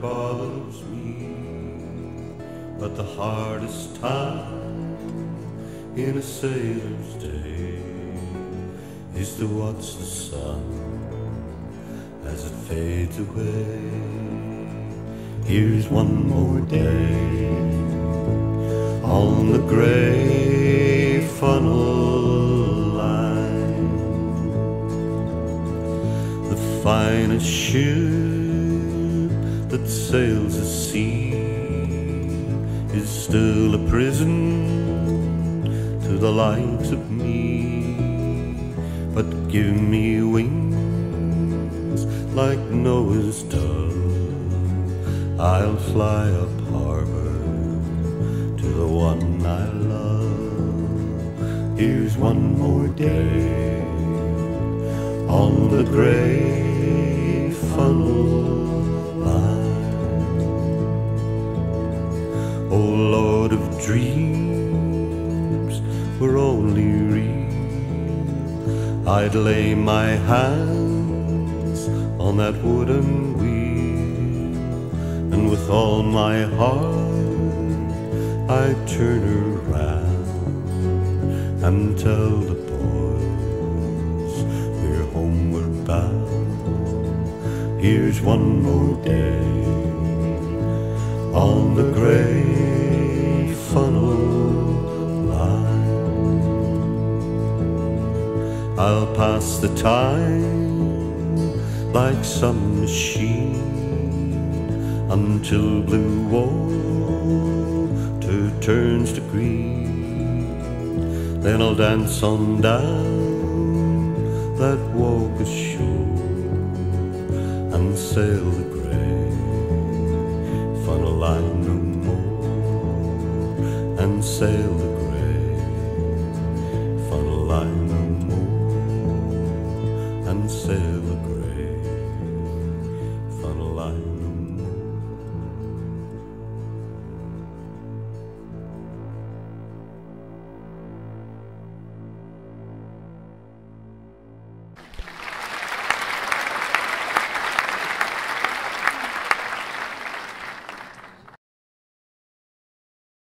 bothers me. But the hardest time in a sailor's day is to watch the sun as it fades away. Here's one more day on the gray funnel line. The finest ship that sails the sea is still a prison to the likes of me. But give me wings like Noah's dove. I'll fly up harbor to the one I love. Here's one more day on the gray Oh Lord of dreams, we're only real. I'd lay my hands on that wooden wheel, and with all my heart I'd turn around and tell the boys we're homeward bound. Here's one more day pass the time like some machine until blue water turns to green. Then I'll dance on down that walk ashore and sail the gray funnel line no more and sail